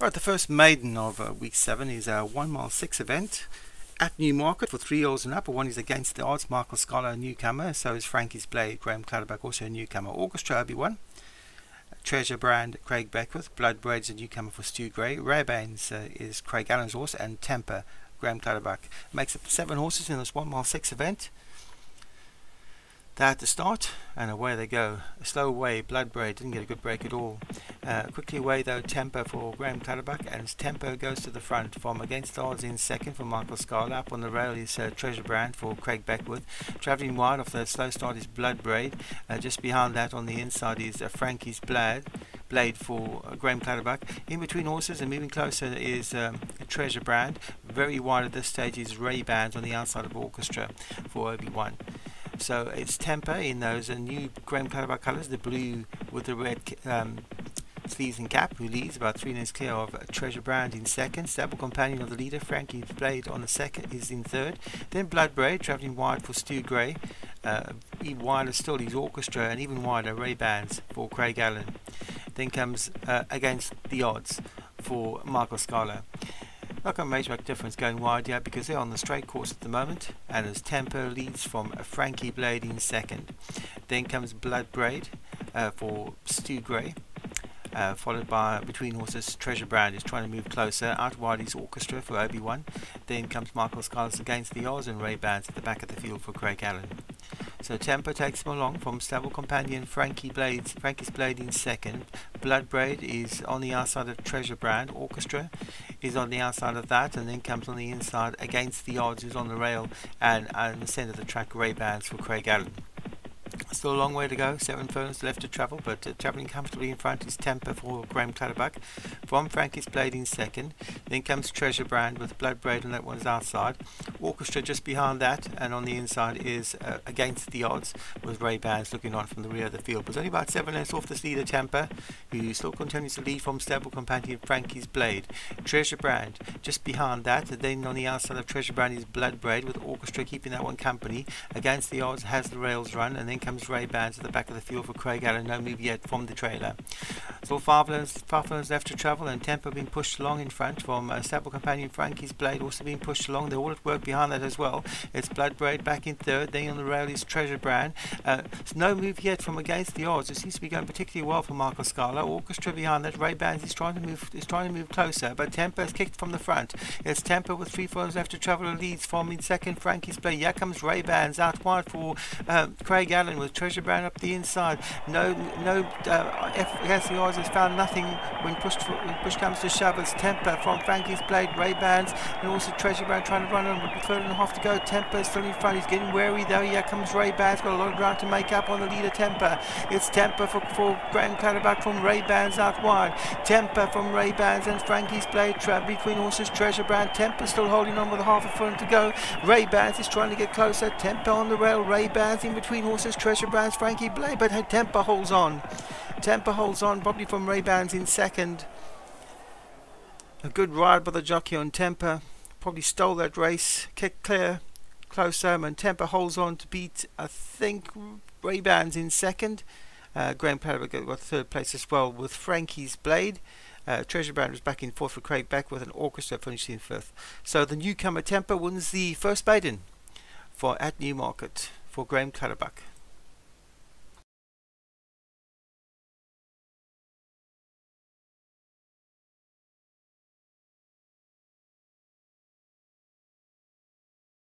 Right, the first maiden of uh, week seven is a one mile six event at Newmarket for three years and up. One is against the odds. Michael Scholar, a newcomer. So is Frankie's Blade. Graham Clutterbuck, also a newcomer. Orchestra Obi-Wan. Treasure Brand, Craig Beckwith. Blood Braid's a newcomer for Stu Gray. Raybanes uh, is Craig Allen's horse. And Temper, Graham Clutterbuck. Makes up seven horses in this one mile six event. They're at the start, and away they go. A slow way, Bloodbraid didn't get a good break at all. Uh, quickly away though, Tempo for Graham Clutterbuck, and Tempo goes to the front from against odds in second for Michael. Up on the rail is uh, Treasure Brand for Craig Beckwith. Travelling wide off the slow start is Bloodbraid. Uh, just behind that on the inside is uh, Frankie's Blade. Blade for uh, Graham Clutterbuck. In between horses and moving closer is um, Treasure Brand. Very wide at this stage is Ray Bands on the outside of Orchestra for Obi-Wan. So it's temper in those uh, new Graham Clutterbuck colours, the blue with the red um, sleeves and cap, who leads about three minutes clear of Treasure Brand in second. Stable companion of the leader, Frankie Blade on the second, is in third. Then Blood Braid travelling wide for Stu Gray. Uh, even wider still his orchestra and even wider Ray for Craig Allen. Then comes uh, against the odds for Michael Scala. Not going to make much difference going wide yet because they're on the straight course at the moment and as Tempo leads from Frankie Blade in second. Then comes Blood Braid uh, for Stu Gray. Uh, followed by Between Horses Treasure Brand is trying to move closer. Out wide is Orchestra for Obi-Wan. Then comes Michael Scarlett against the Oz and Ray Bands at the back of the field for Craig Allen. So Tempo takes him along from stable companion Frankie Blades. Frankie's Blade in second. Blood Braid is on the outside of Treasure Brand. Orchestra is on the outside of that and then comes on the inside against the odds who's on the rail and, and the centre of the track Ray Bands for Craig Allen. Still a long way to go, seven furlongs left to travel, but uh, travelling comfortably in front is Temper for Graham Clutterbuck. From Frankie's Blade in second. Then comes Treasure Brand with Blood Braid, on that one's outside. Orchestra just behind that, and on the inside is uh, Against the Odds with Ray Bands looking on from the rear of the field. But only about seven lengths off this leader Temper, who still continues to lead from stable companion Frankie's Blade. Treasure Brand just behind that, and then on the outside of Treasure Brand is Blood Braid with Orchestra keeping that one company. Against the Odds has the rails run, and then comes Ray Bands at the back of the field for Craig Allen. No move yet from the trailer. Five lanes left to travel, and Tempo being pushed along in front from uh, stable companion Frankie's Blade also being pushed along. They're all at work behind that as well. It's Blood Braid back in third. Then on the rail is Treasure Brand. Uh, no move yet from against the odds. It seems to be going particularly well for Marco Scala. Orchestra behind that. Ray Bands is trying to move is trying to move closer, but Tempo is kicked from the front. It's Tempo with three furlongs left to travel and leads from in second Frankie's Blade. Here comes Ray Bands out wide for uh, Craig Allen with Treasure Brand up the inside. No, no, uh, against the odds has found nothing when when push comes to shove. It's Temper from Frankie's Blade, Ray Bands, and also Treasure Brand trying to run on with a third and a half to go. Temper still in front. He's getting wary though. Here comes Ray Bands. Got a lot of ground to make up on the leader Temper. It's Temper for, for Graham Clutterbuck from Ray Bands out wide. Temper from Ray and Frankie's Blade. Trap between horses. Treasure Brand. Temper still holding on with a half a furlong to go. Ray Bands is trying to get closer. Temper on the rail. Ray Bands in between horses. Treasure Brand's Frankie Blade, but her Temper holds on. Temper holds on, probably from Ray Bands in second. A good ride by the jockey on Temper. Probably stole that race. Kick clear. Close home and Temper holds on to beat, I think, Ray Bands in second. Uh, Graham Paddock got third place as well with Frankie's Blade. Uh, Treasure Brand was back in fourth for Craig Beckwith and Orchestra finished in fifth. So the newcomer Temper wins the first maiden for at Newmarket for Graham Clutterbuck.